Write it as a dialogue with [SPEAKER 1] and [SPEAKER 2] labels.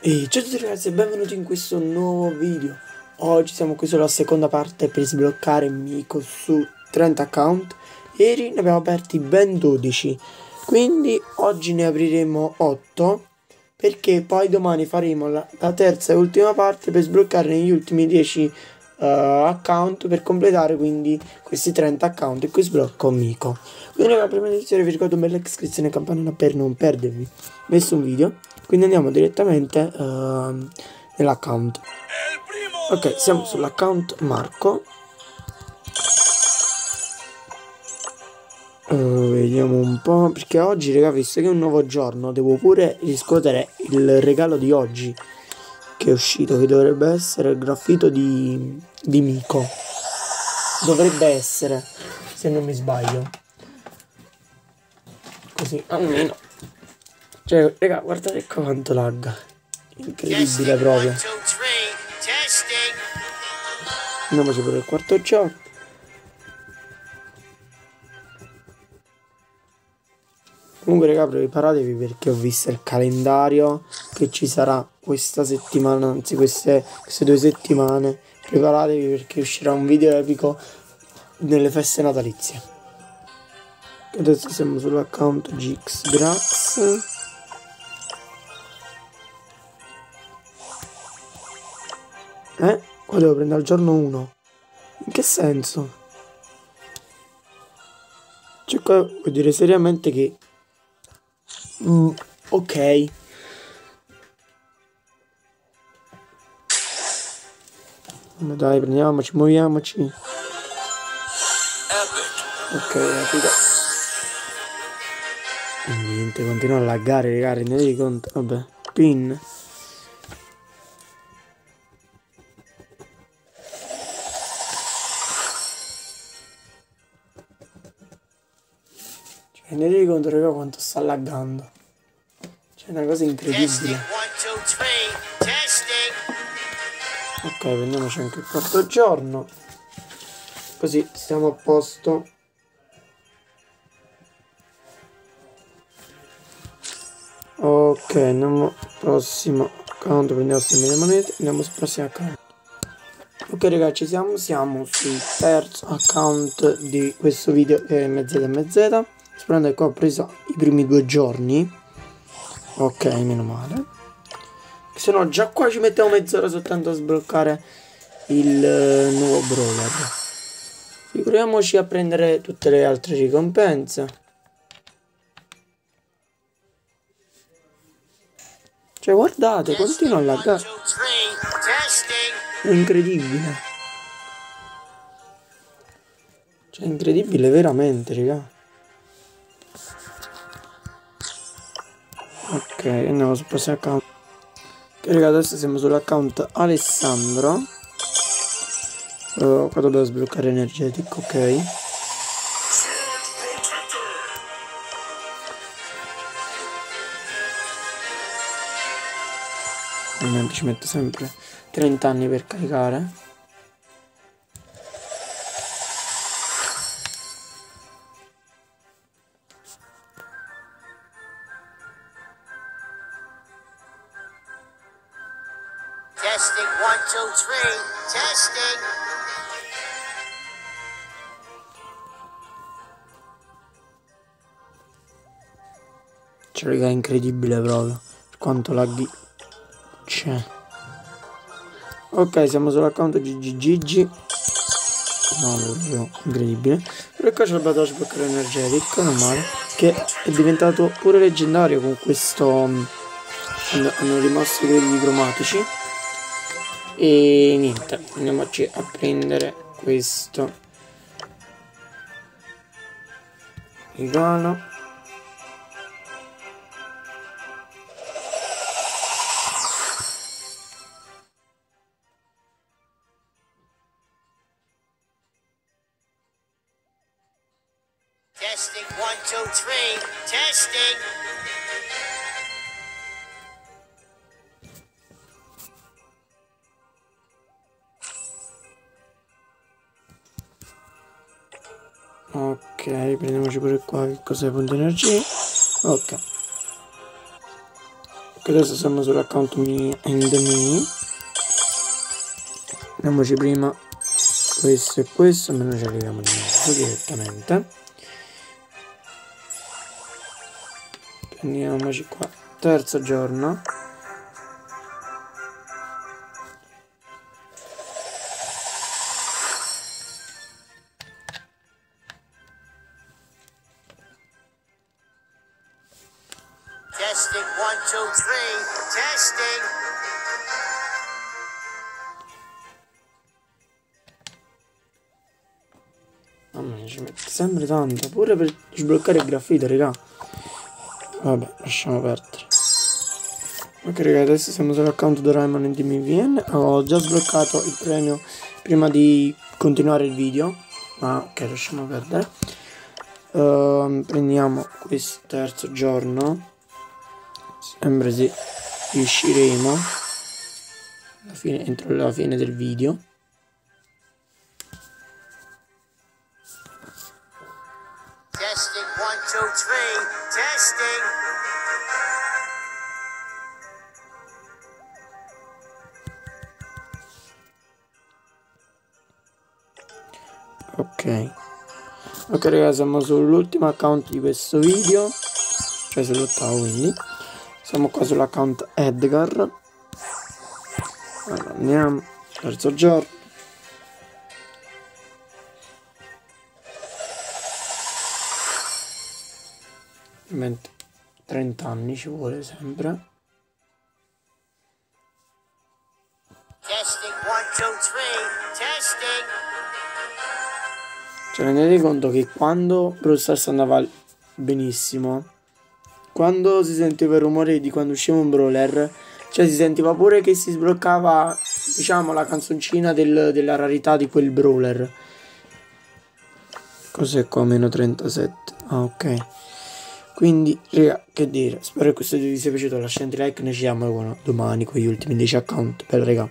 [SPEAKER 1] E ciao a tutti ragazzi e benvenuti in questo nuovo video. Oggi siamo qui sulla seconda parte per sbloccare Miko su 30 account. Ieri ne abbiamo aperti ben 12 Quindi oggi ne apriremo 8 Perché poi domani faremo la, la terza e ultima parte per sbloccare gli ultimi 10 uh, account Per completare quindi questi 30 account e qui sblocco Miko Quindi prima di iniziare vi ricordo un bella iscrizione e campanella per non perdervi nessun video quindi andiamo direttamente uh, nell'account. Ok siamo sull'account Marco. Uh, vediamo un po' perché oggi raga visto che è un nuovo giorno devo pure riscuotere il regalo di oggi che è uscito che dovrebbe essere il graffito di, di Miko dovrebbe essere se non mi sbaglio. Così almeno cioè, raga, guardate qua quanto lagga. Incredibile proprio. Andiamoci per il quarto giorno. Comunque raga preparatevi perché ho visto il calendario che ci sarà questa settimana, anzi queste, queste due settimane. Preparatevi perché uscirà un video epico nelle feste natalizie. Adesso siamo sull'account GX Eh? Qua devo prendere il giorno 1. In che senso? Cioè qua vuol dire seriamente che... Mm, ok. Dai, prendiamoci, muoviamoci. Ok, epico. E niente, continua a laggare, raga, rendetevi conto. Vabbè, pin. Rendetevi conto raga quanto sta laggando. C'è una cosa incredibile. Ok, prendiamoci anche il quarto giorno. Così stiamo a posto. Ok, andiamo al prossimo account, prendiamo le monete, andiamo sul prossimo account. Ok ragazzi, ci siamo, siamo sul terzo account di questo video che è MZ e MZ. Sperando che ho preso i primi due giorni. Ok, meno male. Se no già qua ci mettiamo mezz'ora soltanto a sbloccare il uh, nuovo brawler. Figuriamoci a prendere tutte le altre ricompense. Cioè guardate, continua a laggare. È incredibile. Cioè incredibile veramente, raga. Ok andiamo sul prossimo account. Ok ragazzi adesso siamo sull'account Alessandro. Uh, qua dobbiamo sbloccare energetico ok. Ovviamente ci metto sempre 30 anni per caricare
[SPEAKER 2] three. Testing.
[SPEAKER 1] Cioè, raga, è incredibile proprio. Quanto laghi c'è. Ok, siamo sull'account GGGG. No, proprio incredibile. Però qua c'è il battle sbloccare energetico, non male. Che è diventato pure leggendario con questo. Mm, hanno rimosso i crediti cromatici e niente andiamoci a prendere questo regalo
[SPEAKER 2] Testing, one, two, three. Testing.
[SPEAKER 1] Ok prendiamoci pure qua che cos'è punto energia. Ok. Ok adesso siamo sull'account me and me. Andiamoci prima. Questo e questo almeno ci arriviamo di mezzo direttamente. Prendiamoci qua. Terzo giorno
[SPEAKER 2] Testing one, two, three. Testing.
[SPEAKER 1] Mamma mia, ci mette sempre tanto. Pure per sbloccare il graffito, raga. Vabbè, lasciamo perdere. Ok, raga, adesso siamo sull'account Doraemon in DMVN. Ho già sbloccato il premio prima di continuare il video. Ma ok, lasciamo perdere. Ehm, prendiamo questo terzo giorno. Sembra se riusciremo. Alla fine, entro la fine del video.
[SPEAKER 2] Testing one, two, three. Testing.
[SPEAKER 1] Ok. Ok ragazzi, siamo sull'ultimo account di questo video. Cioè sull'ottavo quindi. Siamo qua sull'account Edgar. Allora, andiamo. Terzo giorno. Ovviamente 30 anni ci vuole sempre.
[SPEAKER 2] Testing one, two, three. Testing.
[SPEAKER 1] Cioè, rendete conto che quando Stars andava benissimo, quando si sentiva il rumore di quando usciva un brawler, cioè si sentiva pure che si sbloccava, diciamo, la canzoncina del- della rarità di quel brawler. Cos'è qua? Meno 37. Ah, ok. Quindi, raga, che dire, spero che questo video vi sia piaciuto, lasciate like, noi ci vediamo con- domani con gli ultimi 10 account. Bella, raga.